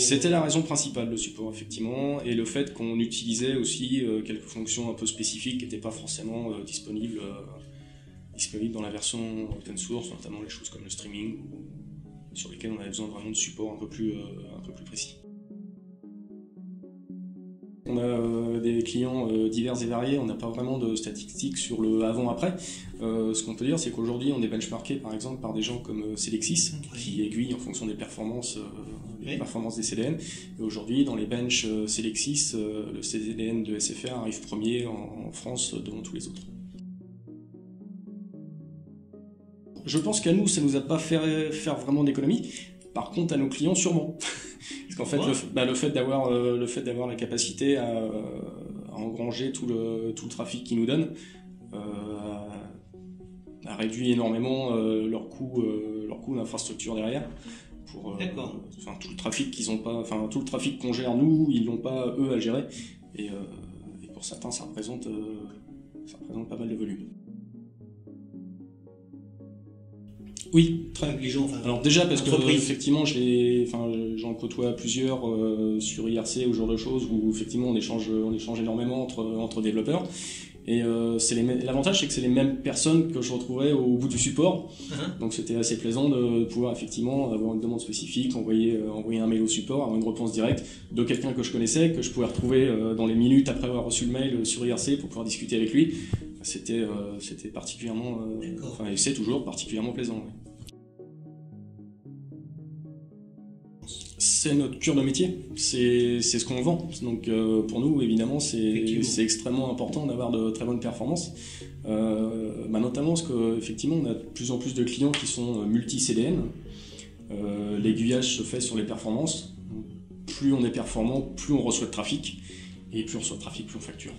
C'était la raison principale, le support, effectivement, et le fait qu'on utilisait aussi euh, quelques fonctions un peu spécifiques qui n'étaient pas forcément euh, euh, disponibles, dans la version open source, notamment les choses comme le streaming, sur lesquelles on avait besoin vraiment de support un peu plus précis. On a euh, des clients euh, divers et variés, on n'a pas vraiment de statistiques sur le avant-après. Euh, ce qu'on peut dire, c'est qu'aujourd'hui, on est benchmarké par exemple par des gens comme Celexis, qui aiguillent en fonction des performances, des performances des CDN. Et aujourd'hui, dans les benches Celexis, le CDN de SFR arrive premier en, France devant tous les autres. Je pense qu'à nous, ça nous a pas fait faire vraiment d'économie. Par contre, à nos clients, sûrement. En fait, bah, le, fait d'avoir euh, le fait d'avoir la capacité à, engranger tout le tout le trafic qu'ils nous donnent euh, a réduit énormément euh, leur coût leur coût d'infrastructure derrière. Pour, enfin tout le trafic qu'ils ont pas, enfin tout le trafic qu'on gère nous, ils l'ont pas eux à gérer. Et, et pour certains, ça représente ça représente pas mal de volume. Oui, très intelligent. Alors déjà parce que effectivement, j'en côtoie plusieurs euh, sur IRC ou ce genre de choses où effectivement on échange, on échange énormément entre entre développeurs. Et euh, l'avantage, c'est que c'est les mêmes personnes que je retrouvais au bout du support. Uh-huh. Donc c'était assez plaisant de pouvoir effectivement avoir une demande spécifique, envoyer, euh, envoyer un mail au support, avoir une réponse directe de quelqu'un que je connaissais, que je pouvais retrouver dans les minutes après avoir reçu le mail sur IRC pour pouvoir discuter avec lui. C'était c'était particulièrement, enfin et c'est toujours particulièrement plaisant c'est notre cure de métier, c'est ce qu'on vend. Donc euh, pour nous, évidemment, c'est extrêmement important d'avoir de très bonnes performances. Euh, bah, notamment parce qu'effectivement, on a de plus en plus de clients qui sont multi-CDN. Euh, L'aiguillage se fait sur les performances. Plus on est performant, plus on reçoit de trafic. Et plus on reçoit de trafic, plus on facture.